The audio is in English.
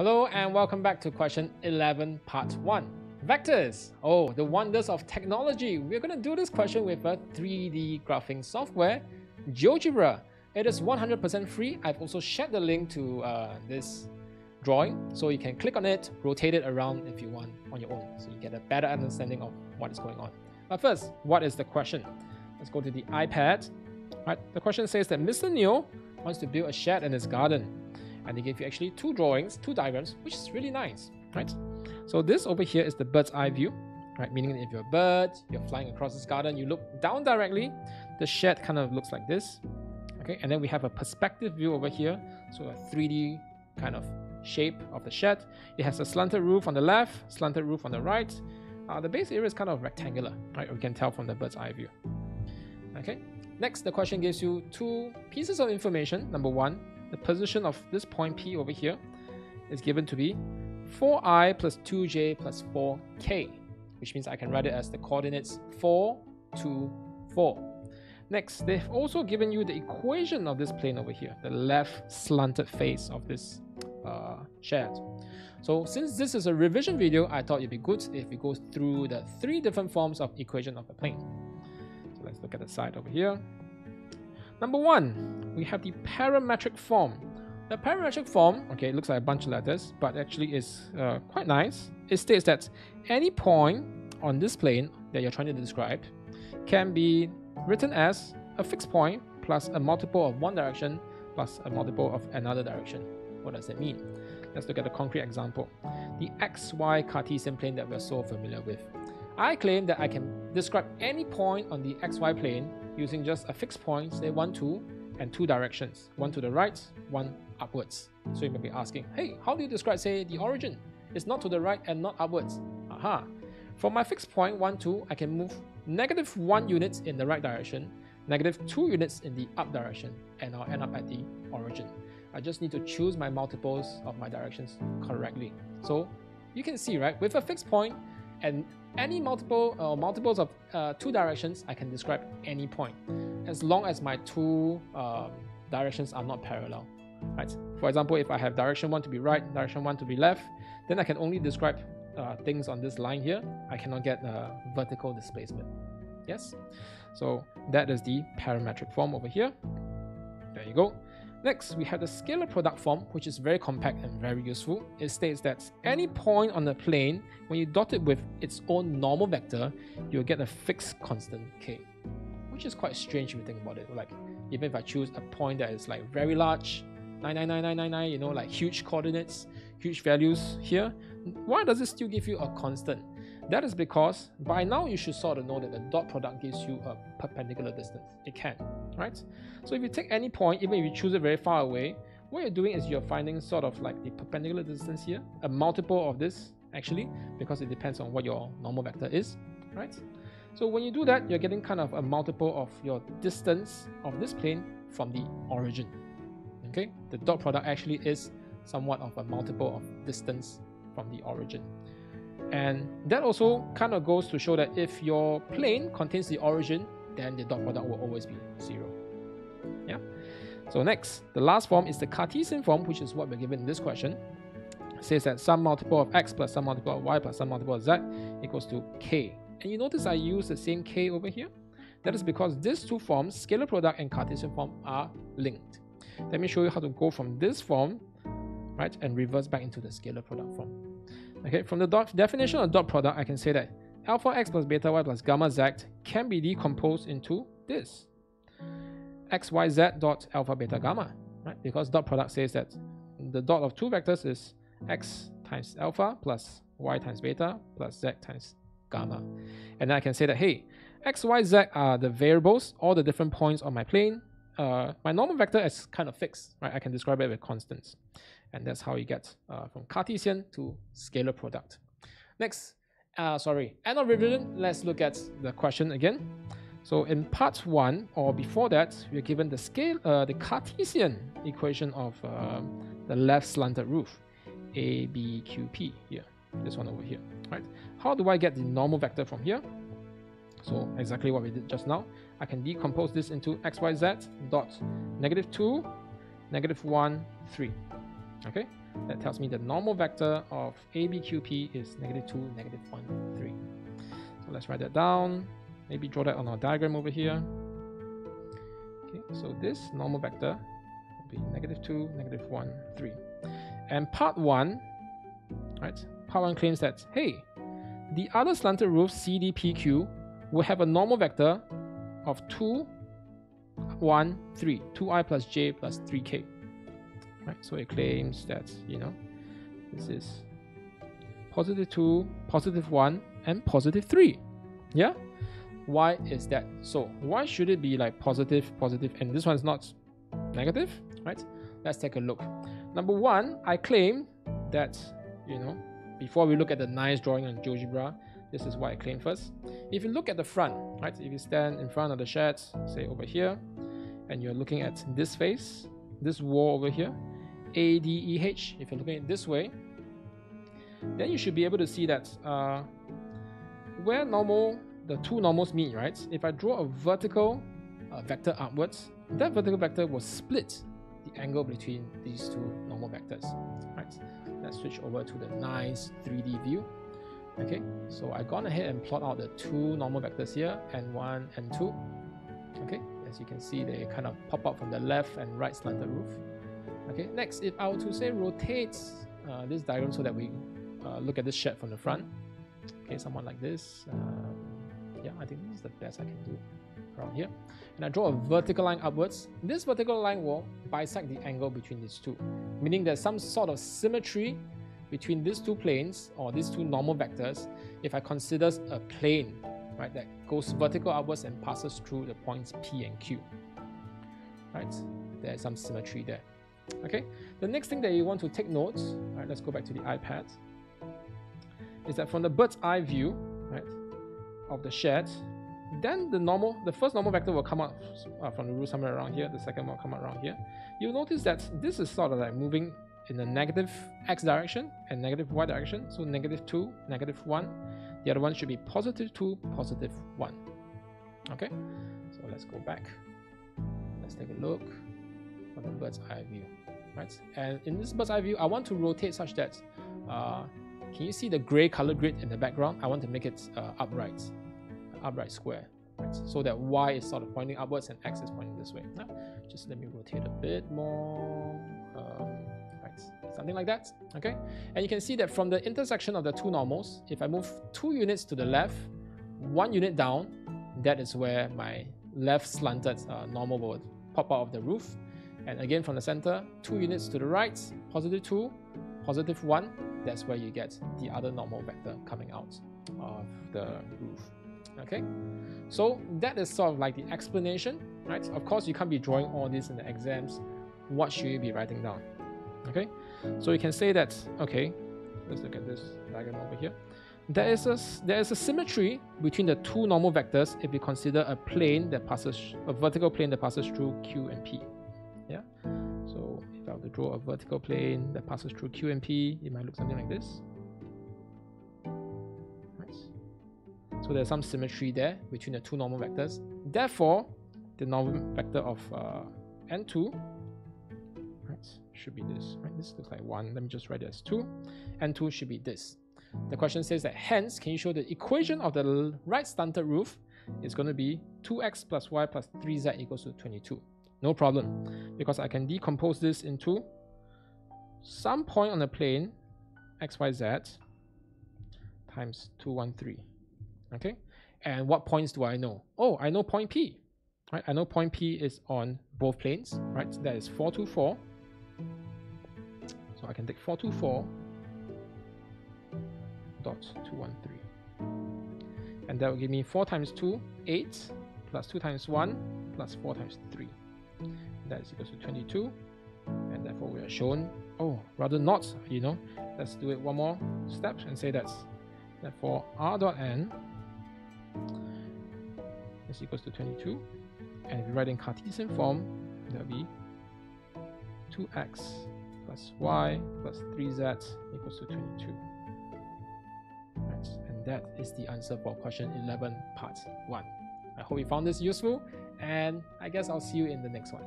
Hello and welcome back to question 11 part 1. Vectors. Oh, the wonders of technology. We're going to do this question with a 3D graphing software, GeoGebra. It is 100% free. I've also shared the link to uh, this drawing so you can click on it, rotate it around if you want on your own so you get a better understanding of what is going on. But first, what is the question? Let's go to the iPad. Right, the question says that Mr. Neo wants to build a shed in his garden and they give you actually two drawings, two diagrams, which is really nice, right? So this over here is the bird's eye view, right? Meaning if you're a bird, you're flying across this garden, you look down directly, the shed kind of looks like this, okay? And then we have a perspective view over here, so a 3D kind of shape of the shed. It has a slanted roof on the left, slanted roof on the right. Uh, the base area is kind of rectangular, right? We can tell from the bird's eye view. Okay. Next, the question gives you two pieces of information. Number one, the position of this point P over here is given to be 4i plus 2j plus 4k, which means I can write it as the coordinates 4, 2, 4. Next, they've also given you the equation of this plane over here, the left slanted face of this uh, shed. So since this is a revision video, I thought it'd be good if we go through the three different forms of equation of the plane. So let's look at the side over here. Number one, we have the parametric form. The parametric form, okay, it looks like a bunch of letters, but actually is uh, quite nice. It states that any point on this plane that you're trying to describe can be written as a fixed point plus a multiple of one direction plus a multiple of another direction. What does that mean? Let's look at a concrete example. The xy Cartesian plane that we're so familiar with. I claim that I can describe any point on the xy plane using just a fixed point, say 1, 2, and two directions, one to the right, one upwards. So you may be asking, hey, how do you describe, say, the origin? It's not to the right and not upwards. Aha. From my fixed point 1, 2, I can move negative 1 units in the right direction, negative 2 units in the up direction, and I'll end up at the origin. I just need to choose my multiples of my directions correctly. So you can see, right, with a fixed point and any multiple or uh, multiples of uh, two directions, I can describe any point, as long as my two um, directions are not parallel. Right. For example, if I have direction one to be right, direction one to be left, then I can only describe uh, things on this line here. I cannot get a vertical displacement. Yes. So that is the parametric form over here. There you go. Next, we have the scalar product form, which is very compact and very useful. It states that any point on the plane, when you dot it with its own normal vector, you'll get a fixed constant k, which is quite strange if you think about it. Like, even if I choose a point that is like very large, 99999, you know, like huge coordinates, huge values here, why does it still give you a constant? That is because by now you should sort of know that the dot product gives you a perpendicular distance. It can, right? So if you take any point, even if you choose it very far away, what you're doing is you're finding sort of like the perpendicular distance here, a multiple of this actually, because it depends on what your normal vector is, right? So when you do that, you're getting kind of a multiple of your distance of this plane from the origin. Okay, the dot product actually is somewhat of a multiple of distance from the origin. And that also kind of goes to show that if your plane contains the origin, then the dot product will always be zero. Yeah. So next, the last form is the Cartesian form, which is what we're given in this question. It says that some multiple of x plus some multiple of y plus some multiple of z equals to k. And you notice I use the same k over here? That is because these two forms, scalar product and Cartesian form, are linked. Let me show you how to go from this form, right, and reverse back into the scalar product form. Okay, from the dot definition of dot product, I can say that alpha x plus beta y plus gamma z can be decomposed into this xyz dot alpha beta gamma, right? Because dot product says that the dot of two vectors is x times alpha plus y times beta plus z times gamma. And I can say that, hey, x, y, z are the variables, all the different points on my plane. Uh, my normal vector is kind of fixed, right? I can describe it with constants. And that's how you get uh, from Cartesian to scalar product. Next, uh, sorry, end of revision, let's look at the question again. So in part one, or before that, we're given the scale, uh, the Cartesian equation of uh, the left slanted roof, A, B, Q, P here, this one over here, right? How do I get the normal vector from here? So exactly what we did just now. I can decompose this into x, y, z dot negative 2, negative 1, 3. Okay, That tells me the normal vector of ABQP is negative 2, negative 1, 3. So let's write that down. Maybe draw that on our diagram over here. Okay, so this normal vector will be negative 2, negative 1, 3. And part 1, right, part 1 claims that, hey, the other slanted roof CDPQ will have a normal vector of 2, 1, 3, 2i plus j plus 3k. Right, so it claims that, you know, this is positive 2, positive 1, and positive 3. Yeah? Why is that so? Why should it be like positive, positive, and this one is not negative? Right? Let's take a look. Number one, I claim that, you know, before we look at the nice drawing on GeoGebra, this is what I claim first. If you look at the front, right, if you stand in front of the shed, say over here, and you're looking at this face, this wall over here, ADEH, if you're looking at this way, then you should be able to see that uh, where normal, the two normals meet, right? If I draw a vertical uh, vector upwards, that vertical vector will split the angle between these two normal vectors, right? Let's switch over to the nice 3D view. Okay, so I gone ahead and plot out the two normal vectors here, n1 and 2. Okay, as you can see, they kind of pop up from the left and right slanted roof. Okay, next, if I were to say rotate uh, this diagram so that we uh, look at this shed from the front, okay, someone like this, um, yeah, I think this is the best I can do around here. And I draw a vertical line upwards. This vertical line will bisect the angle between these two, meaning there's some sort of symmetry between these two planes or these two normal vectors if I consider a plane right that goes vertical upwards and passes through the points P and Q. Right? There's some symmetry there. Okay, the next thing that you want to take note, right, let's go back to the iPad, is that from the bird's eye view, right, of the shed, then the normal, the first normal vector will come out uh, from the roof somewhere around here, the second will come out around here. You'll notice that this is sort of like moving in the negative x direction and negative y direction, so negative 2, negative 1. The other one should be positive 2, positive 1. Okay, so let's go back. Let's take a look from the bird's eye view. Right, and in this bird's eye view, I want to rotate such that uh, can you see the gray color grid in the background? I want to make it uh, upright upright square, right? So that y is sort of pointing upwards and x is pointing this way. Now, just let me rotate a bit more? Something like that, okay? And you can see that from the intersection of the two normals, if I move two units to the left, one unit down, that is where my left slanted uh, normal will pop out of the roof. And again from the center, two units to the right, positive 2, positive 1, that's where you get the other normal vector coming out of the roof okay so that is sort of like the explanation right of course you can't be drawing all this in the exams what should you be writing down okay so you can say that okay let's look at this diagram over here. There is a there is a symmetry between the two normal vectors if you consider a plane that passes a vertical plane that passes through q and p yeah? So if i were to draw a vertical plane that passes through q and p it might look something like this. So there's some symmetry there between the two normal vectors. Therefore, the normal vector of uh, n2 right, should be this. Right? This looks like 1. Let me just write it as 2. n2 should be this. The question says that hence, can you show the equation of the right slanted roof is going to be 2x plus y plus 3z equals to 22. No problem, because I can decompose this into some point on the plane xyz times 213 okay and what points do I know oh I know point P right I know point P is on both planes right that is 424 so I can take 424 dot 213 and that will give me 4 times 2 8 plus 2 times 1 plus 4 times 3 that is equal to 22 and therefore we are shown oh rather not you know. Let's do it one more step and say that. therefore r dot n is equals to 22. And if you write in Cartesian form, that'll be 2x plus y plus 3z equals to 22. Right, and that is the answer for question 11, part 1. I hope you found this useful, and I guess I'll see you in the next one.